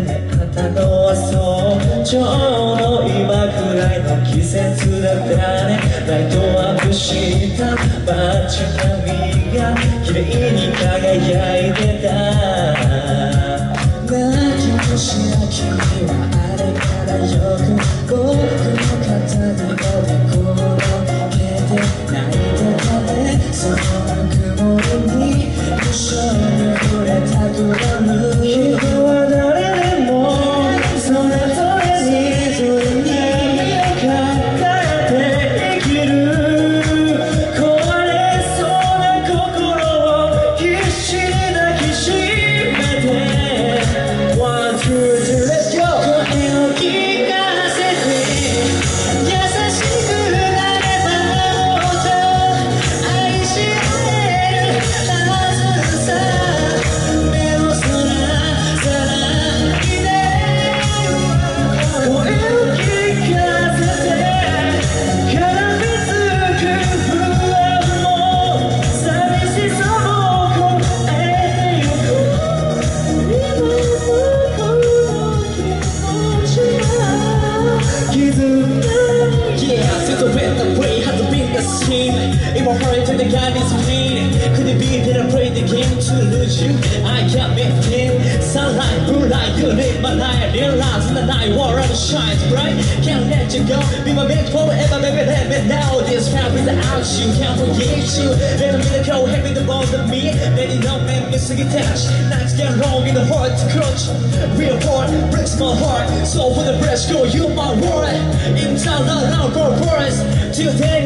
れかのそう。ちょうど今くらいの季節だったね。ライトアップした。街並みが綺麗に輝いてた。season Yeah, since I went away, had to beat the scene In my heart, to the God is mean Could it be that I played the game to lose you? I can't be thin. Sunlight, moonlight, you live my life. Realize in the night, world shines bright. Can't let you go, be my bitch forever Baby, let me know. This path without you Can't forget you, let me go, hand me the bones missing a touch Nights get long in the heart to crunch. Real heart breaks my heart. So for the rest, go, you my word. In town, not around for forest Till then,